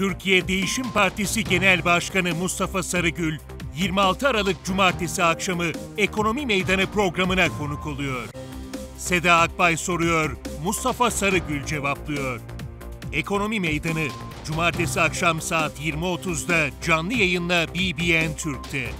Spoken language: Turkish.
Türkiye Değişim Partisi Genel Başkanı Mustafa Sarıgül, 26 Aralık Cumartesi akşamı Ekonomi Meydanı programına konuk oluyor. Seda Akbay soruyor, Mustafa Sarıgül cevaplıyor. Ekonomi Meydanı, Cumartesi akşam saat 20.30'da canlı yayınla BBN Türk'te.